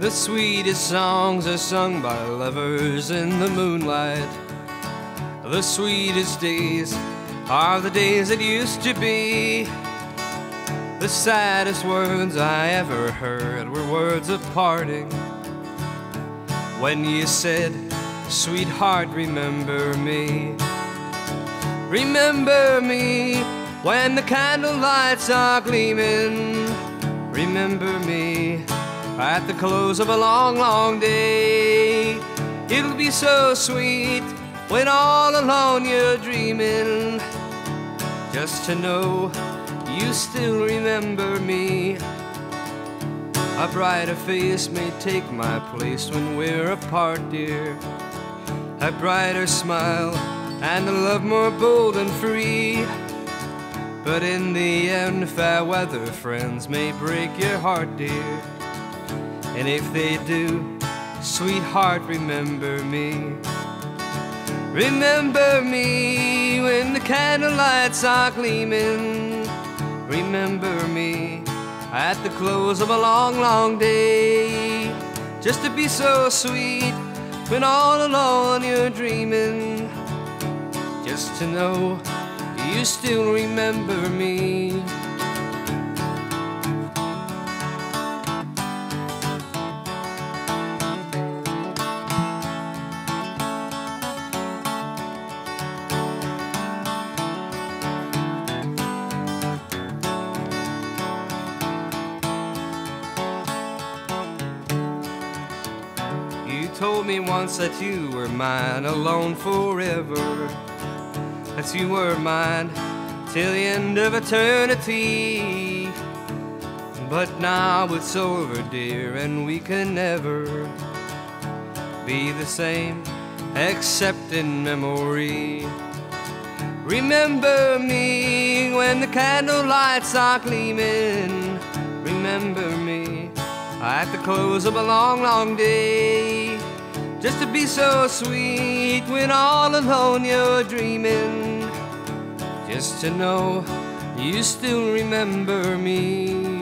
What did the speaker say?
The sweetest songs are sung by lovers in the moonlight. The sweetest days are the days that used to be. The saddest words I ever heard were words of parting. When you said, Sweetheart, remember me. Remember me when the candle lights are gleaming. Remember me at the close of a long, long day. It'll be so sweet when all alone you're dreaming. Just to know you still remember me. A brighter face may take my place when we're apart, dear. A brighter smile and a love more bold and free. But in the end, fair weather friends may break your heart, dear. And if they do, sweetheart, remember me. Remember me when the candlelights are gleaming. Remember me at the close of a long, long day. Just to be so sweet when all alone you're dreaming. Just to know you still remember me. Told me once that you were mine alone forever. That you were mine till the end of eternity. But now it's over, dear, and we can never be the same except in memory. Remember me when the candle lights are gleaming. Remember me at the close of a long, long day. Just to be so sweet when all alone you're dreaming. Just to know you still remember me.